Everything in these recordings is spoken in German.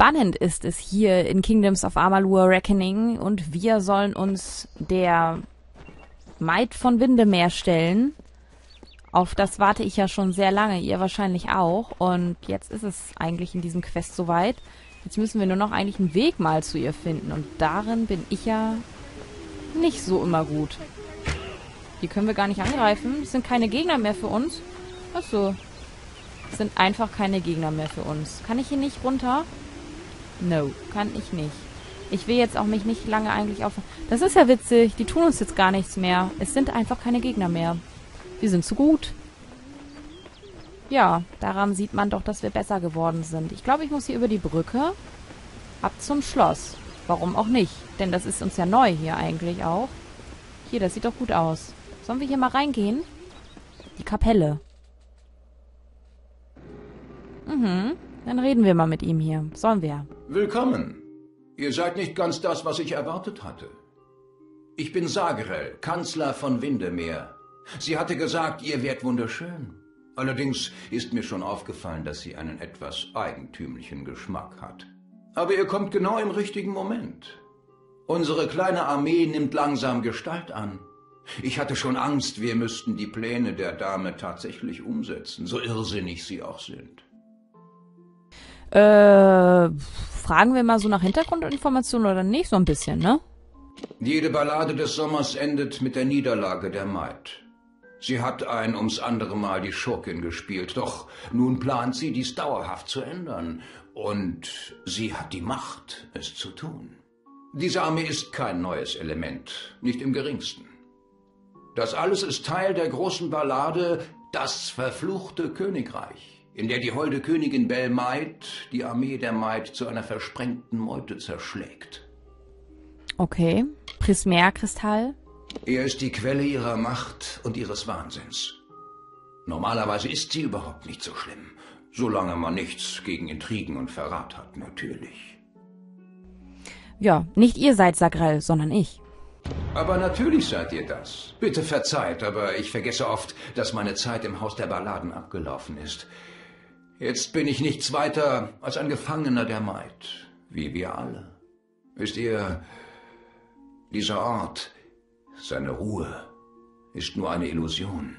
spannend ist es hier in Kingdoms of Amalur Reckoning und wir sollen uns der Maid von Windemeer stellen. Auf das warte ich ja schon sehr lange, ihr wahrscheinlich auch. Und jetzt ist es eigentlich in diesem Quest soweit. Jetzt müssen wir nur noch eigentlich einen Weg mal zu ihr finden. Und darin bin ich ja nicht so immer gut. Die können wir gar nicht angreifen. Das sind keine Gegner mehr für uns. Achso. Das sind einfach keine Gegner mehr für uns. Kann ich hier nicht runter? No, kann ich nicht. Ich will jetzt auch mich nicht lange eigentlich auf... Das ist ja witzig. Die tun uns jetzt gar nichts mehr. Es sind einfach keine Gegner mehr. Wir sind zu gut. Ja, daran sieht man doch, dass wir besser geworden sind. Ich glaube, ich muss hier über die Brücke ab zum Schloss. Warum auch nicht? Denn das ist uns ja neu hier eigentlich auch. Hier, das sieht doch gut aus. Sollen wir hier mal reingehen? Die Kapelle. Mhm. Dann reden wir mal mit ihm hier. Sollen wir? Willkommen. Ihr seid nicht ganz das, was ich erwartet hatte. Ich bin Sagerel, Kanzler von Windemeer. Sie hatte gesagt, ihr wärt wunderschön. Allerdings ist mir schon aufgefallen, dass sie einen etwas eigentümlichen Geschmack hat. Aber ihr kommt genau im richtigen Moment. Unsere kleine Armee nimmt langsam Gestalt an. Ich hatte schon Angst, wir müssten die Pläne der Dame tatsächlich umsetzen, so irrsinnig sie auch sind. Äh, fragen wir mal so nach Hintergrundinformationen oder nicht? So ein bisschen, ne? Jede Ballade des Sommers endet mit der Niederlage der Maid. Sie hat ein ums andere Mal die Schurkin gespielt, doch nun plant sie, dies dauerhaft zu ändern. Und sie hat die Macht, es zu tun. Diese Armee ist kein neues Element, nicht im geringsten. Das alles ist Teil der großen Ballade Das verfluchte Königreich, in der die holde Königin Belmaid die Armee der Maid zu einer versprengten Meute zerschlägt. Okay. Prismerkristall? Er ist die Quelle ihrer Macht und ihres Wahnsinns. Normalerweise ist sie überhaupt nicht so schlimm, solange man nichts gegen Intrigen und Verrat hat, natürlich. Ja, nicht ihr seid Sagrell, sondern ich. Aber natürlich seid ihr das. Bitte verzeiht, aber ich vergesse oft, dass meine Zeit im Haus der Balladen abgelaufen ist. Jetzt bin ich nichts weiter als ein Gefangener der Maid, wie wir alle. Wisst ihr, dieser Ort, seine Ruhe, ist nur eine Illusion.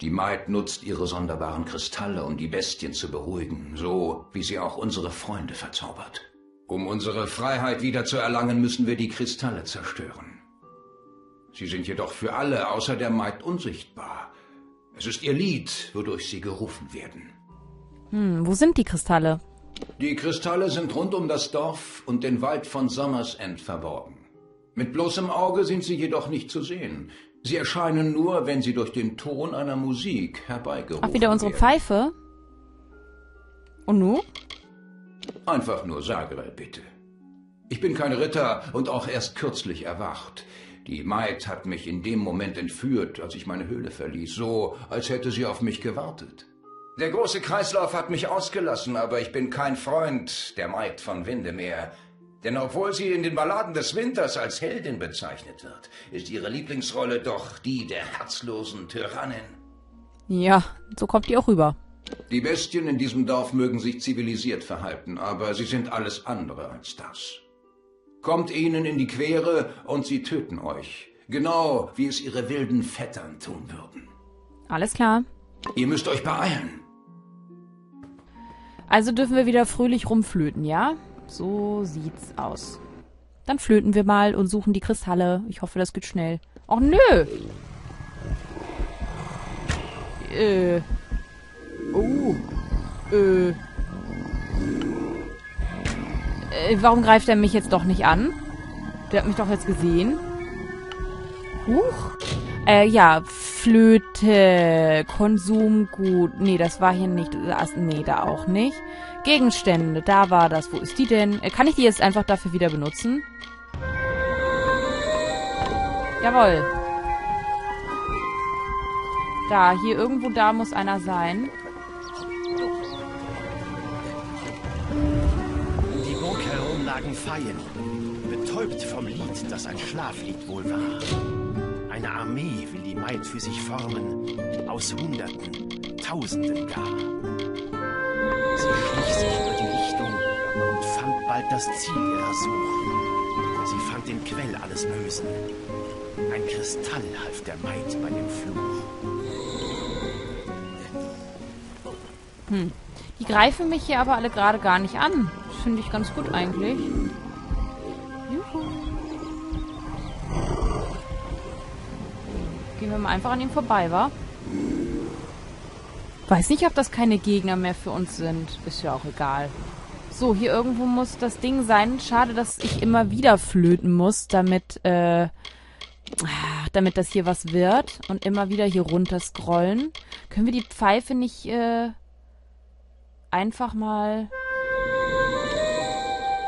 Die Maid nutzt ihre sonderbaren Kristalle, um die Bestien zu beruhigen, so wie sie auch unsere Freunde verzaubert. Um unsere Freiheit wieder zu erlangen, müssen wir die Kristalle zerstören. Sie sind jedoch für alle außer der Maid unsichtbar. Es ist ihr Lied, wodurch sie gerufen werden. Hm, wo sind die Kristalle? Die Kristalle sind rund um das Dorf und den Wald von Sommersend verborgen. Mit bloßem Auge sind sie jedoch nicht zu sehen. Sie erscheinen nur, wenn sie durch den Ton einer Musik herbeigerufen Ach, wieder unsere werden. Pfeife? Und nu? Einfach nur Sagerel, bitte. Ich bin kein Ritter und auch erst kürzlich erwacht. Die Maid hat mich in dem Moment entführt, als ich meine Höhle verließ, so als hätte sie auf mich gewartet. Der große Kreislauf hat mich ausgelassen, aber ich bin kein Freund der Maid von Windemeer. Denn obwohl sie in den Balladen des Winters als Heldin bezeichnet wird, ist ihre Lieblingsrolle doch die der herzlosen Tyrannin. Ja, so kommt die auch rüber. Die Bestien in diesem Dorf mögen sich zivilisiert verhalten, aber sie sind alles andere als das. Kommt ihnen in die Quere und sie töten euch, genau wie es ihre wilden Vettern tun würden. Alles klar. Ihr müsst euch beeilen. Also dürfen wir wieder fröhlich rumflöten, ja? So sieht's aus. Dann flöten wir mal und suchen die Kristalle. Ich hoffe, das geht schnell. Och nö! Äh. Oh. Äh. Äh, warum greift er mich jetzt doch nicht an? Der hat mich doch jetzt gesehen. Huch. Äh, ja, Flöte, Konsumgut. Nee, das war hier nicht. Nee, da auch nicht. Gegenstände, da war das. Wo ist die denn? Äh, kann ich die jetzt einfach dafür wieder benutzen? Jawohl. Da, hier irgendwo da muss einer sein. Um die Burg herum lagen Feien, betäubt vom Lied, das ein Schlaflied wohl war. Eine Armee will die Maid für sich formen, aus Hunderten, Tausenden gar. Sie schlich sich über die Lichtung, bald das Ziel ihrer Suche. Sie fand den Quell alles Bösen. Ein Kristall half der Maid bei dem Fluch. Hm. Die greifen mich hier aber alle gerade gar nicht an. Das finde ich ganz gut eigentlich. Wir mal einfach an ihm vorbei, wa? Weiß nicht, ob das keine Gegner mehr für uns sind. Ist ja auch egal. So, hier irgendwo muss das Ding sein. Schade, dass ich immer wieder flöten muss, damit, äh, damit das hier was wird. Und immer wieder hier runter scrollen. Können wir die Pfeife nicht, äh, einfach mal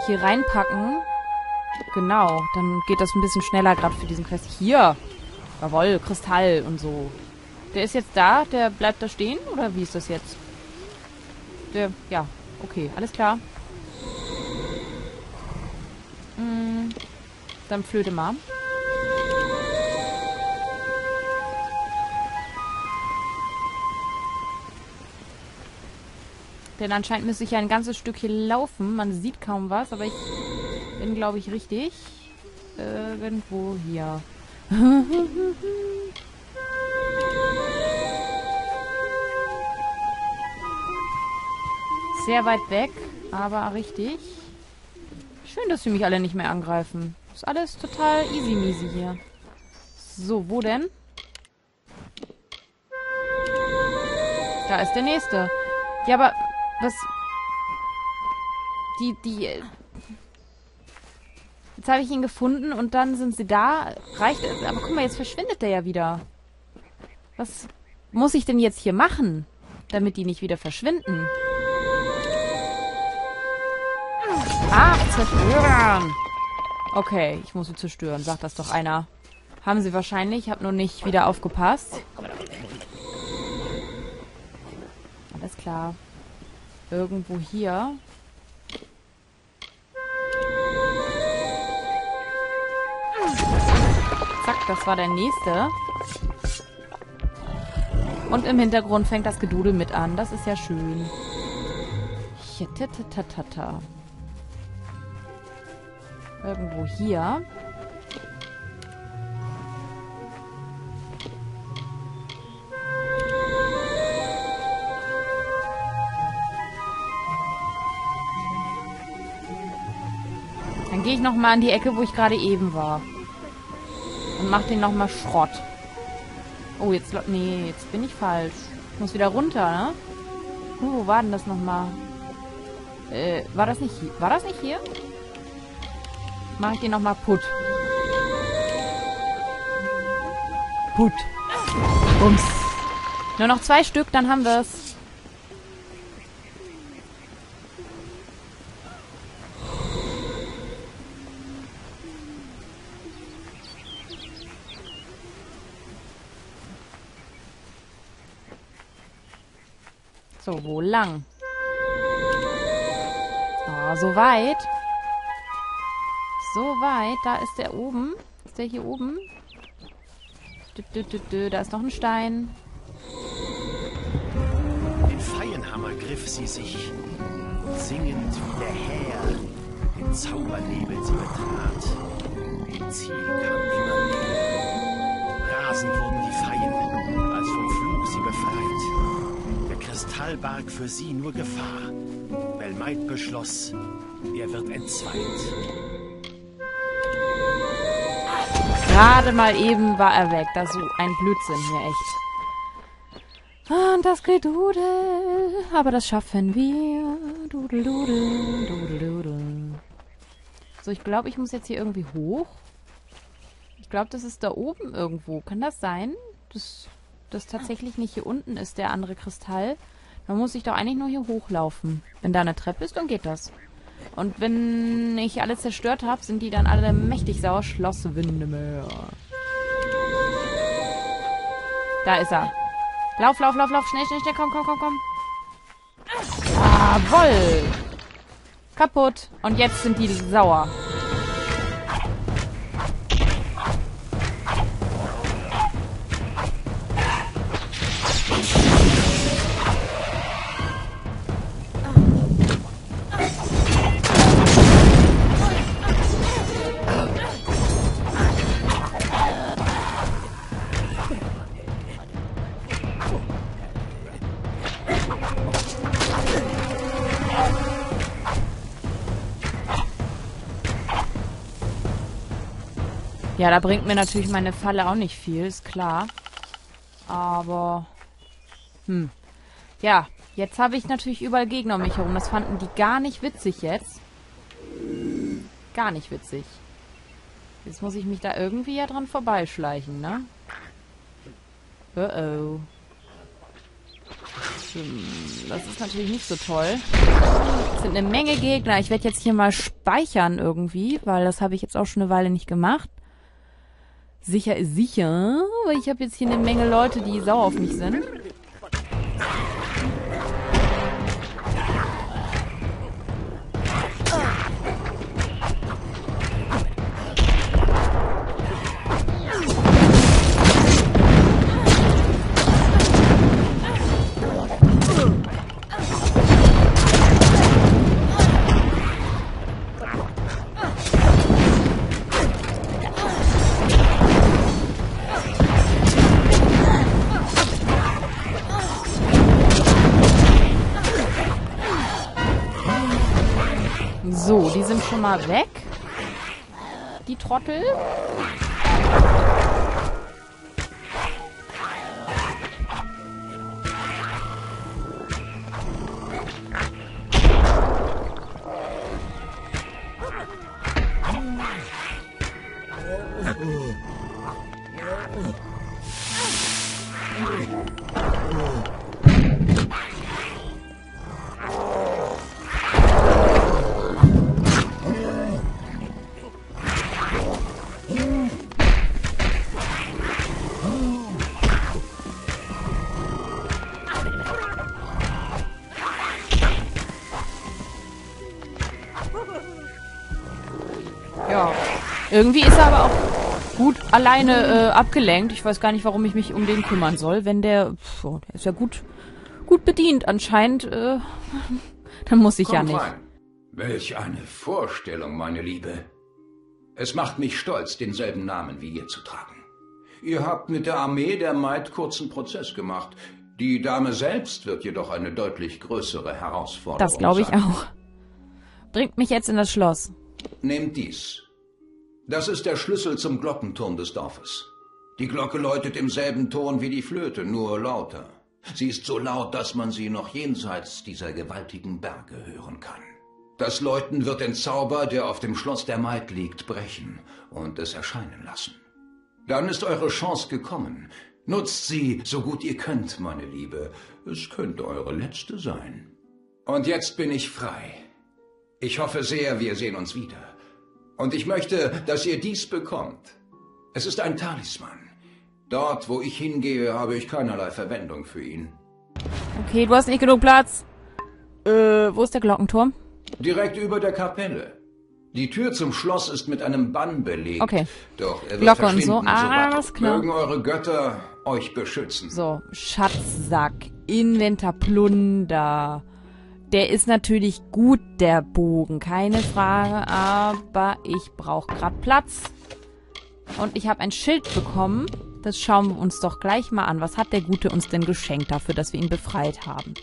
hier reinpacken? Genau, dann geht das ein bisschen schneller gerade für diesen Quest. Hier! Jawoll, Kristall und so. Der ist jetzt da, der bleibt da stehen? Oder wie ist das jetzt? Der, ja, okay, alles klar. Mm, dann flöte mal. Denn anscheinend müsste ich ja ein ganzes Stück hier laufen. Man sieht kaum was, aber ich bin, glaube ich, richtig. Irgendwo hier. Sehr weit weg, aber richtig. Schön, dass sie mich alle nicht mehr angreifen. Ist alles total easy measy hier. So, wo denn? Da ist der nächste. Ja, aber was... Die, die... Jetzt habe ich ihn gefunden und dann sind sie da. Reicht es? Aber guck mal, jetzt verschwindet der ja wieder. Was muss ich denn jetzt hier machen, damit die nicht wieder verschwinden? Ach, zerstören! Okay, ich muss sie zerstören, sagt das doch einer. Haben sie wahrscheinlich, ich habe nur nicht wieder aufgepasst. Alles klar. Irgendwo hier. Zack, das war der nächste. Und im Hintergrund fängt das Gedudel mit an. Das ist ja schön. Irgendwo hier. Dann gehe ich nochmal an die Ecke, wo ich gerade eben war. Und mach den nochmal Schrott. Oh, jetzt... Nee, jetzt bin ich falsch. Ich muss wieder runter, ne? Uh, wo war denn das nochmal? Äh, war das nicht hier? War das nicht hier? Mach ich den nochmal putt. Putt. Bums. Nur noch zwei Stück, dann haben wir's. Wo lang? Oh, so weit. So weit. Da ist der oben. Ist der hier oben? Dü, dü, dü. Da ist noch ein Stein. Den Feienhammer griff sie sich. Singend wie der Häher den Zaubernebel sie betrat. Ihr Ziel kam immer näher. Rasend wurden die Feien, als vom Fluch sie befreit. Kristall barg für sie nur Gefahr. Belmaid beschloss, er wird entzweit. Gerade mal eben war er weg. Das ist so ein Blödsinn hier, echt. Und das Gedudel. Aber das schaffen wir. Dudel, dudel, dudel, dudel. So, ich glaube, ich muss jetzt hier irgendwie hoch. Ich glaube, das ist da oben irgendwo. Kann das sein? Dass das tatsächlich nicht hier unten ist, der andere Kristall. Dann muss ich doch eigentlich nur hier hochlaufen. Wenn da eine Treppe ist, dann geht das. Und wenn ich alle zerstört habe, sind die dann alle mächtig sauer. Schloss Windemeer. Da ist er. Lauf, lauf, lauf, lauf. Schnell, schnell, schnell. Komm, komm, komm, komm. Jawoll. Kaputt. Und jetzt sind die sauer. Ja, da bringt mir natürlich meine Falle auch nicht viel, ist klar. Aber, hm. Ja, jetzt habe ich natürlich überall Gegner um mich herum. Das fanden die gar nicht witzig jetzt. Gar nicht witzig. Jetzt muss ich mich da irgendwie ja dran vorbeischleichen, ne? Oh oh. Das ist natürlich nicht so toll. Es sind eine Menge Gegner. Ich werde jetzt hier mal speichern irgendwie, weil das habe ich jetzt auch schon eine Weile nicht gemacht. Sicher ist sicher, weil ich habe jetzt hier eine Menge Leute, die sauer auf mich sind. Sind schon mal weg. Die Trottel. Irgendwie ist er aber auch gut alleine äh, abgelenkt. Ich weiß gar nicht, warum ich mich um den kümmern soll, wenn der, pf, oh, der ist ja gut, gut bedient anscheinend. Äh, dann muss ich Kommt ja nicht. rein. Welch eine Vorstellung, meine Liebe. Es macht mich stolz, denselben Namen wie ihr zu tragen. Ihr habt mit der Armee der Maid kurzen Prozess gemacht. Die Dame selbst wird jedoch eine deutlich größere Herausforderung Das glaube ich sein. auch. Bringt mich jetzt in das Schloss. Nehmt dies. Das ist der Schlüssel zum Glockenturm des Dorfes. Die Glocke läutet im selben Ton wie die Flöte, nur lauter. Sie ist so laut, dass man sie noch jenseits dieser gewaltigen Berge hören kann. Das Läuten wird den Zauber, der auf dem Schloss der Maid liegt, brechen und es erscheinen lassen. Dann ist eure Chance gekommen. Nutzt sie, so gut ihr könnt, meine Liebe. Es könnte eure letzte sein. Und jetzt bin ich frei. Ich hoffe sehr, wir sehen uns wieder. Und ich möchte, dass ihr dies bekommt. Es ist ein Talisman. Dort, wo ich hingehe, habe ich keinerlei Verwendung für ihn. Okay, du hast nicht genug Platz. Äh, wo ist der Glockenturm? Direkt über der Kapelle. Die Tür zum Schloss ist mit einem Bann belegt. Okay. Doch er wird Glocke und so. sobald- Alles klar. Mögen eure Götter euch beschützen. So, Schatzsack, Inventar, Plunder. Der ist natürlich gut, der Bogen, keine Frage, aber ich brauche gerade Platz. Und ich habe ein Schild bekommen. Das schauen wir uns doch gleich mal an. Was hat der Gute uns denn geschenkt dafür, dass wir ihn befreit haben?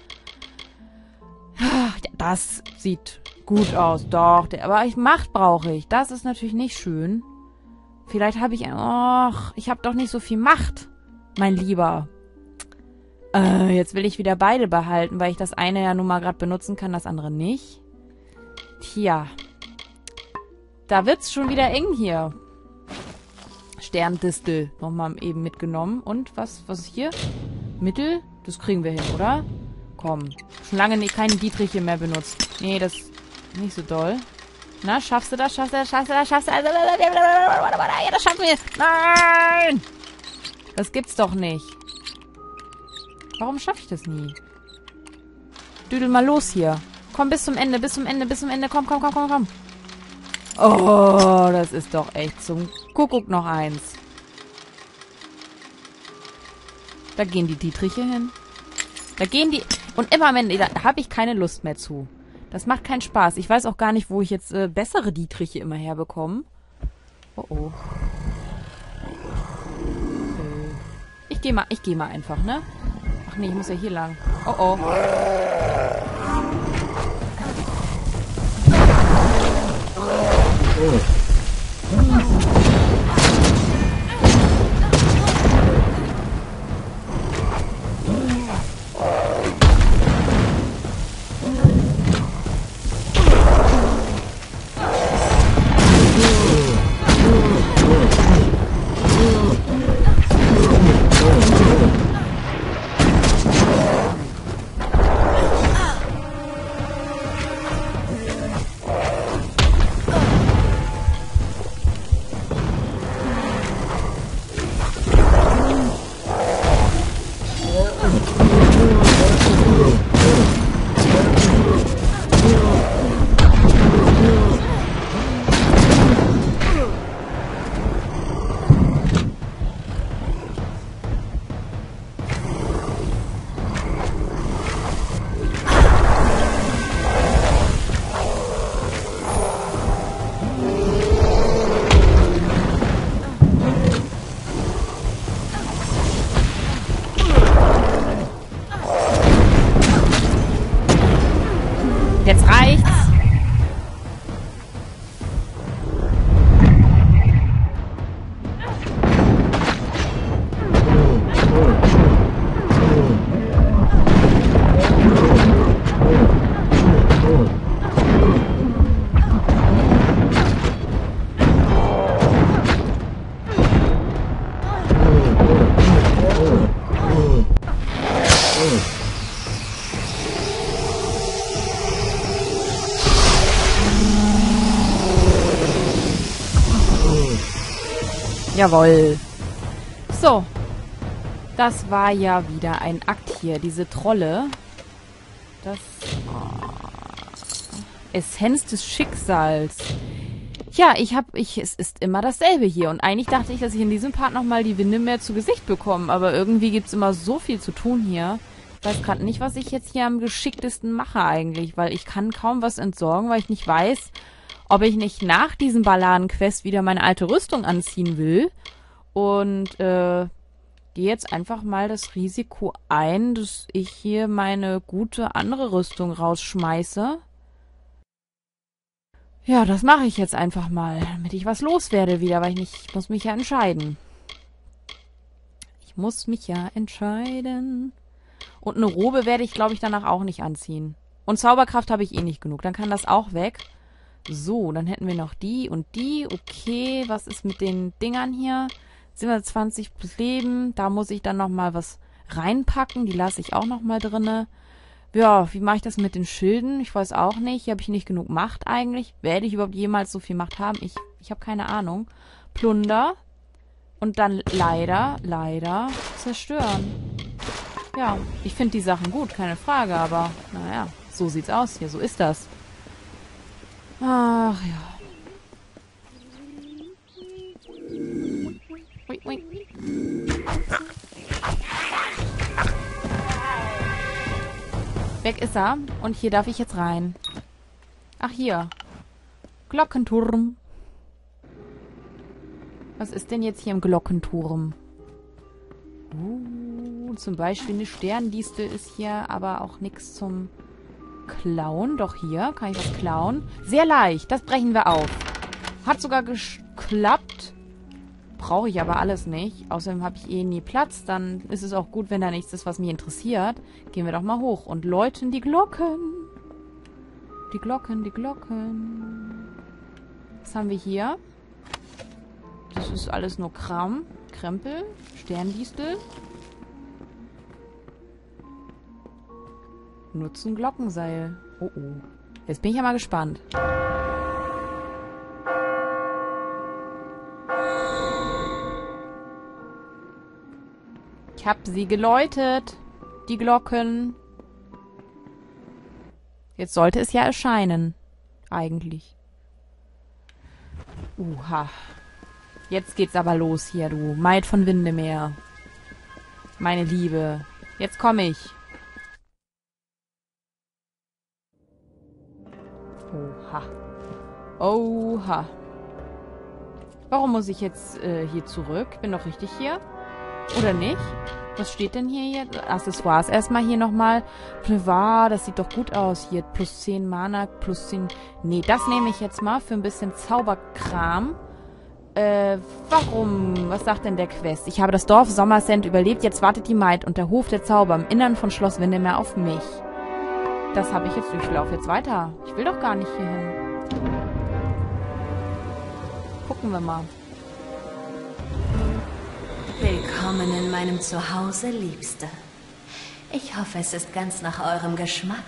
Ah, Das sieht gut aus, doch. Der, aber ich, Macht brauche ich. Das ist natürlich nicht schön. Vielleicht habe ich... Och, ich habe doch nicht so viel Macht, mein Lieber. Äh, jetzt will ich wieder beide behalten, weil ich das eine ja nun mal gerade benutzen kann, das andere nicht. Tja. Da wird's schon wieder eng hier. Sterndistel nochmal eben mitgenommen. Und was, was ist hier? Mittel? Das kriegen wir hin, oder? Komm. Schon lange nicht, keine Dietriche mehr benutzt. Nee, das ist nicht so doll. Na, schaffst du das? Schaffst du das? Schaffst du das? Schaffst du das? Ja, das schaffen wir. Nein! Das gibt's doch nicht. Warum schaffe ich das nie? Düdel mal los hier. Komm bis zum Ende, bis zum Ende, bis zum Ende. Komm, komm, komm, komm, komm. Oh, das ist doch echt zum Kuckuck noch eins. Da gehen die Dietriche hin. Da gehen die... Und immer am Ende, da habe ich keine Lust mehr zu. Das macht keinen Spaß. Ich weiß auch gar nicht, wo ich jetzt äh, bessere Dietriche immer herbekomme. Oh oh. Ich gehe mal, ich gehe mal einfach, ne? Ach nee, ich muss ja hier lang. Oh oh. Jawoll. So. Das war ja wieder ein Akt hier. Diese Trolle. Das... Essenz des Schicksals. Ja, ich hab, ich, es ist immer dasselbe hier. Und eigentlich dachte ich, dass ich in diesem Part nochmal die Winde mehr zu Gesicht bekomme. Aber irgendwie gibt's immer so viel zu tun hier. Ich weiß gerade nicht, was ich jetzt hier am geschicktesten mache eigentlich. Weil ich kann kaum was entsorgen, weil ich nicht weiß, ob ich nicht nach diesem Balladenquest wieder meine alte Rüstung anziehen will. Und, äh, gehe jetzt einfach mal das Risiko ein, dass ich hier meine gute andere Rüstung rausschmeiße. Ja, das mache ich jetzt einfach mal, damit ich was loswerde wieder, weil ich nicht, ich muss mich ja entscheiden. Ich muss mich ja entscheiden. Und eine Robe werde ich, glaube ich, danach auch nicht anziehen. Und Zauberkraft habe ich eh nicht genug. Dann kann das auch weg. So, dann hätten wir noch die und die. Okay, was ist mit den Dingern hier? 720 plus Leben. Da muss ich dann noch mal was reinpacken. Die lasse ich auch noch mal drinne. Ja, wie mache ich das mit den Schilden? Ich weiß auch nicht. Hier habe ich nicht genug Macht eigentlich. Werde ich überhaupt jemals so viel Macht haben? Ich, ich habe keine Ahnung. Plunder. Und dann leider, leider zerstören. Ja, ich finde die Sachen gut, keine Frage, aber naja, so sieht's aus hier. So ist das. Ach ja. Weg ist er. Und hier darf ich jetzt rein. Ach, hier. Glockenturm. Was ist denn jetzt hier im Glockenturm? Uh, zum Beispiel eine Sterndistel ist hier, aber auch nichts zum Klauen. Doch hier kann ich was klauen. Sehr leicht. Das brechen wir auf. Hat sogar geklappt. Brauche ich aber alles nicht. Außerdem habe ich eh nie Platz. Dann ist es auch gut, wenn da nichts ist, was mich interessiert. Gehen wir doch mal hoch und läuten die Glocken. Die Glocken, die Glocken. Was haben wir hier? Das ist alles nur Kram. Krempel. Sterndistel. Nutzen Glockenseil. Oh oh. Jetzt bin ich ja mal gespannt. Ich hab sie geläutet. Die Glocken. Jetzt sollte es ja erscheinen. Eigentlich. Uha. Jetzt geht's aber los hier, du. Maid von Windemeer. Meine Liebe. Jetzt komme ich. Oha. Oha. Warum muss ich jetzt äh, hier zurück? Bin doch richtig hier. Oder nicht? Was steht denn hier jetzt? Accessoires. Erstmal hier nochmal. Privat, das sieht doch gut aus. Hier plus 10 Mana, plus 10... Nee, das nehme ich jetzt mal für ein bisschen Zauberkram. Äh, warum? Was sagt denn der Quest? Ich habe das Dorf Sommersend überlebt, jetzt wartet die Maid und der Hof der Zauber im Innern von Schloss Windermere auf mich. Das habe ich jetzt durchlaufen. Jetzt weiter. Ich will doch gar nicht hier hin. Gucken wir mal. Willkommen in meinem Zuhause, Liebste. Ich hoffe, es ist ganz nach eurem Geschmack,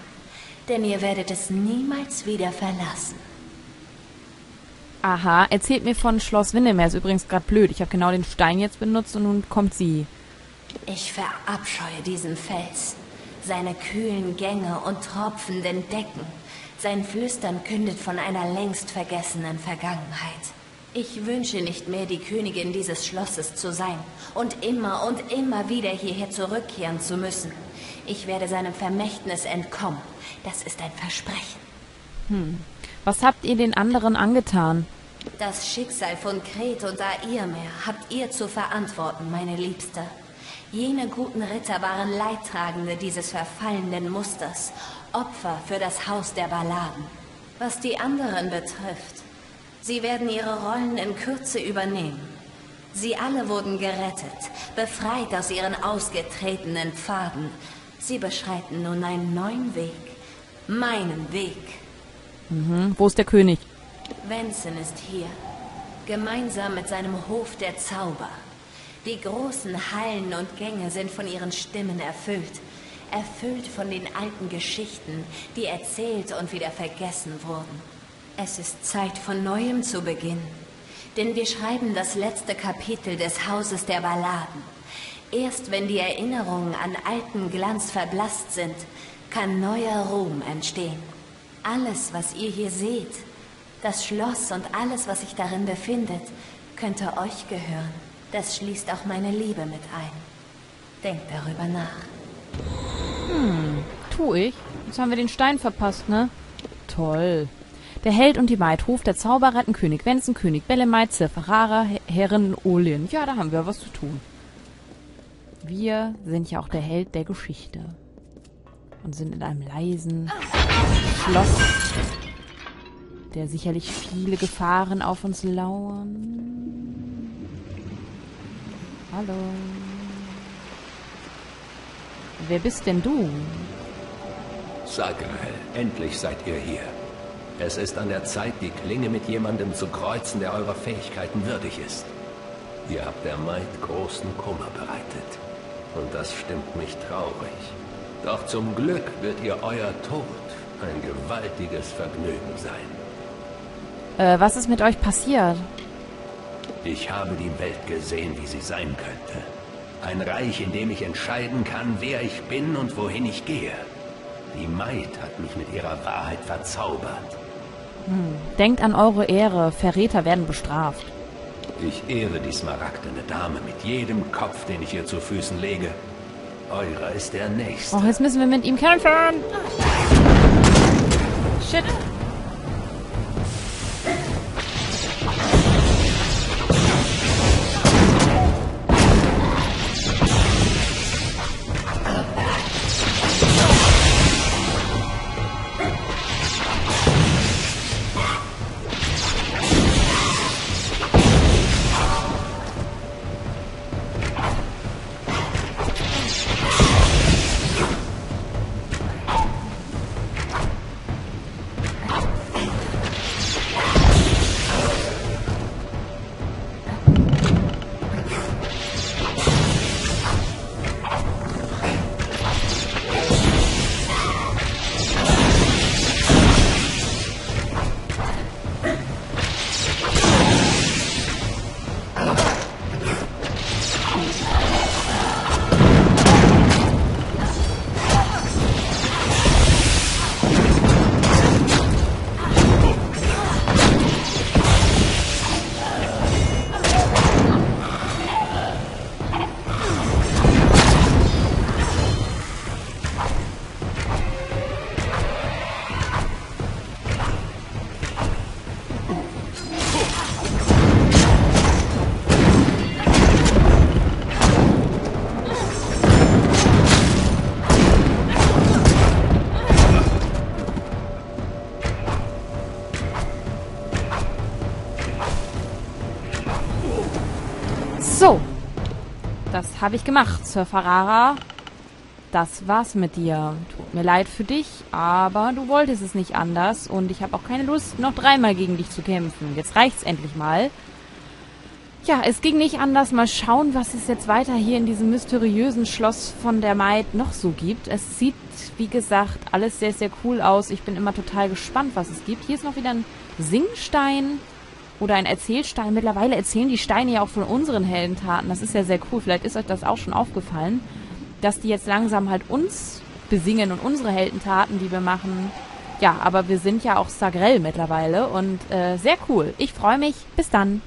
denn ihr werdet es niemals wieder verlassen. Aha, erzählt mir von Schloss Windermere. Ist übrigens gerade blöd. Ich habe genau den Stein jetzt benutzt und nun kommt sie. Ich verabscheue diesen Fels. Seine kühlen Gänge und tropfenden Decken. Sein Flüstern kündet von einer längst vergessenen Vergangenheit. Ich wünsche nicht mehr, die Königin dieses Schlosses zu sein und immer und immer wieder hierher zurückkehren zu müssen. Ich werde seinem Vermächtnis entkommen. Das ist ein Versprechen. Hm. Was habt ihr den anderen angetan? Das Schicksal von Kret und Airmeer habt ihr zu verantworten, meine Liebste. Jene guten Ritter waren Leidtragende dieses verfallenden Musters, Opfer für das Haus der Balladen. Was die anderen betrifft, sie werden ihre Rollen in Kürze übernehmen. Sie alle wurden gerettet, befreit aus ihren ausgetretenen Pfaden. Sie beschreiten nun einen neuen Weg. Meinen Weg. Mhm. Wo ist der König? Vincent ist hier. Gemeinsam mit seinem Hof der Zauber. Die großen Hallen und Gänge sind von ihren Stimmen erfüllt. Erfüllt von den alten Geschichten, die erzählt und wieder vergessen wurden. Es ist Zeit, von Neuem zu beginnen. Denn wir schreiben das letzte Kapitel des Hauses der Balladen. Erst wenn die Erinnerungen an alten Glanz verblasst sind, kann neuer Ruhm entstehen. Alles, was ihr hier seht, das Schloss und alles, was sich darin befindet, könnte euch gehören. Das schließt auch meine Liebe mit ein. Denkt darüber nach. Hm, tu ich. Jetzt haben wir den Stein verpasst, ne? Toll. Der Held und die Maid, Hof der Zauberer, König Wenzen, König Bellemait, Zerferara, Herren Olin. Ja, da haben wir was zu tun. Wir sind ja auch der Held der Geschichte. Und sind in einem leisen Schloss, der sicherlich viele Gefahren auf uns lauern. Hallo. Wer bist denn du? Sagrael, endlich seid ihr hier. Es ist an der Zeit, die Klinge mit jemandem zu kreuzen, der eurer Fähigkeiten würdig ist. Ihr habt der Maid großen Kummer bereitet. Und das stimmt mich traurig. Doch zum Glück wird ihr euer Tod ein gewaltiges Vergnügen sein. Äh, was ist mit euch passiert? Ich habe die Welt gesehen, wie sie sein könnte. Ein Reich, in dem ich entscheiden kann, wer ich bin und wohin ich gehe. Die Maid hat mich mit ihrer Wahrheit verzaubert. Hm. Denkt an eure Ehre. Verräter werden bestraft. Ich ehre die smaragdene Dame mit jedem Kopf, den ich ihr zu Füßen lege. Eurer ist der nächste. Oh, jetzt müssen wir mit ihm kämpfen. Shit. So. Das habe ich gemacht, Sir Ferrara. Das war's mit dir. Tut mir leid für dich, aber du wolltest es nicht anders und ich habe auch keine Lust, noch dreimal gegen dich zu kämpfen. Jetzt reicht's endlich mal. Ja, es ging nicht anders. Mal schauen, was es jetzt weiter hier in diesem mysteriösen Schloss von der Maid noch so gibt. Es sieht, wie gesagt, alles sehr, sehr cool aus. Ich bin immer total gespannt, was es gibt. Hier ist noch wieder ein Singstein oder ein Erzählstein. Mittlerweile erzählen die Steine ja auch von unseren Heldentaten. Das ist ja sehr cool. Vielleicht ist euch das auch schon aufgefallen, dass die jetzt langsam halt uns besingen und unsere Heldentaten, die wir machen. Ja, aber wir sind ja auch Sagrell mittlerweile und äh, sehr cool. Ich freue mich. Bis dann.